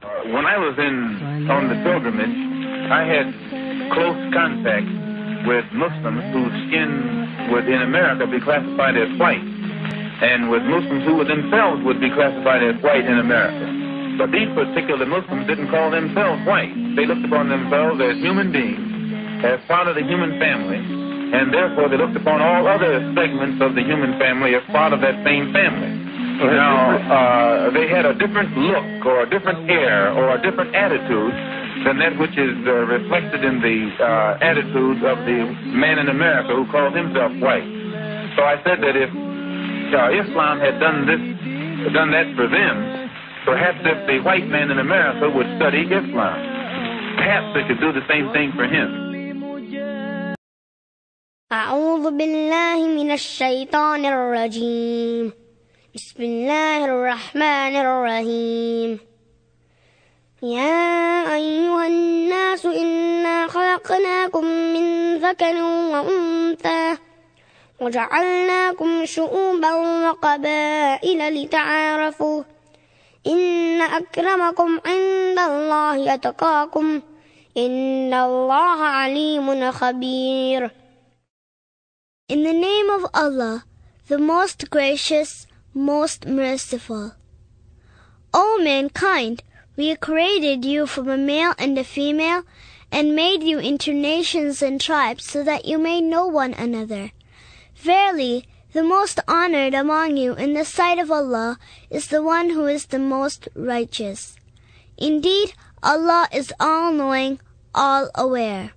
When I was in on the pilgrimage, I had close contact with Muslims whose skin would in America be classified as white, and with Muslims who themselves would be classified as white in America. But these particular Muslims didn't call themselves white. They looked upon themselves as human beings, as part of the human family, and therefore they looked upon all other segments of the human family as part of that same family. Now, uh, they had a different look or a different air or a different attitude than that which is uh, reflected in the uh, attitudes of the man in America who calls himself white. So I said that if uh, Islam had done this, done that for them, perhaps if the white man in America would study Islam, perhaps they could do the same thing for him. أعوذ بالله من الشيطان الرجيم بسم الله الرحمن الرحيم. يا أيها الناس إنا خلقناكم من ذكر وأنثى وجعلناكم شعوبا وقبائل لتعارفوا إن أكرمكم عند الله أتقاكم إن الله عليم خبير. In the name of Allah, the most gracious, most merciful. O mankind, we created you from a male and a female, and made you into nations and tribes so that you may know one another. Verily, the most honored among you in the sight of Allah is the one who is the most righteous. Indeed, Allah is all knowing, all aware.